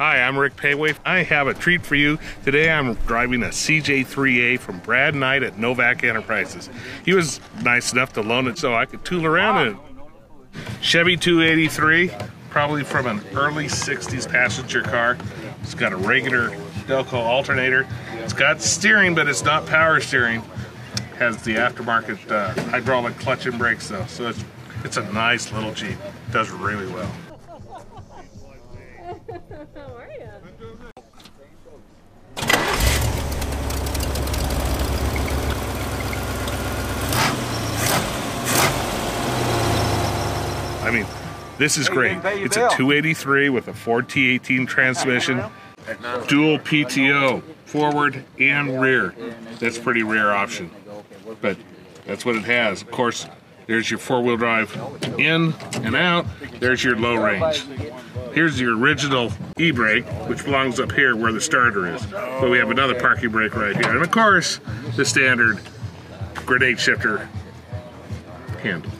Hi, I'm Rick Péwé. I have a treat for you. Today I'm driving a CJ3A from Brad Knight at Novak Enterprises. He was nice enough to loan it so I could tool around in it. Chevy 283, probably from an early 60s passenger car. It's got a regular Delco alternator. It's got steering, but it's not power steering. Has the aftermarket uh, hydraulic clutch and brakes though, so it's it's a nice little Jeep. Does really well. How are you? I mean, this is great. It's a 283 with a Ford T18 transmission, dual PTO, forward and rear. That's pretty rare option, but that's what it has. Of course, there's your four-wheel drive in and out. There's your low range. Here's your original e-brake, which belongs up here where the starter is. But we have another parking brake right here. And of course, the standard grenade shifter handle.